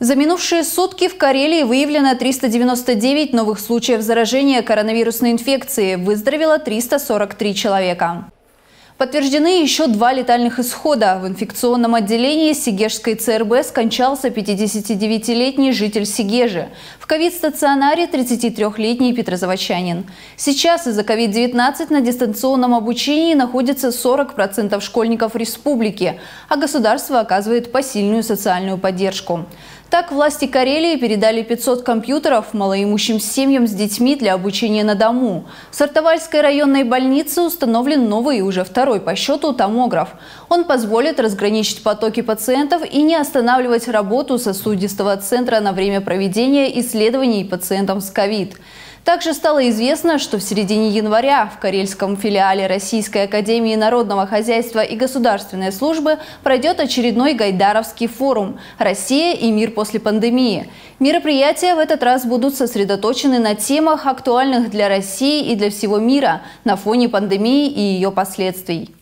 За минувшие сутки в Карелии выявлено 399 новых случаев заражения коронавирусной инфекцией. Выздоровело 343 человека. Подтверждены еще два летальных исхода. В инфекционном отделении Сигежской ЦРБ скончался 59-летний житель Сигежи. В ковид-стационаре 33-летний петрозаводчанин. Сейчас из-за ковид-19 на дистанционном обучении находится 40% школьников республики, а государство оказывает посильную социальную поддержку. Так, власти Карелии передали 500 компьютеров малоимущим семьям с детьми для обучения на дому. В Сартовальской районной больнице установлен новый уже второй по счету томограф. Он позволит разграничить потоки пациентов и не останавливать работу сосудистого центра на время проведения исследований пациентам с ковид. Также стало известно, что в середине января в Карельском филиале Российской Академии Народного Хозяйства и Государственной Службы пройдет очередной Гайдаровский форум «Россия и мир после пандемии». Мероприятия в этот раз будут сосредоточены на темах, актуальных для России и для всего мира на фоне пандемии и ее последствий.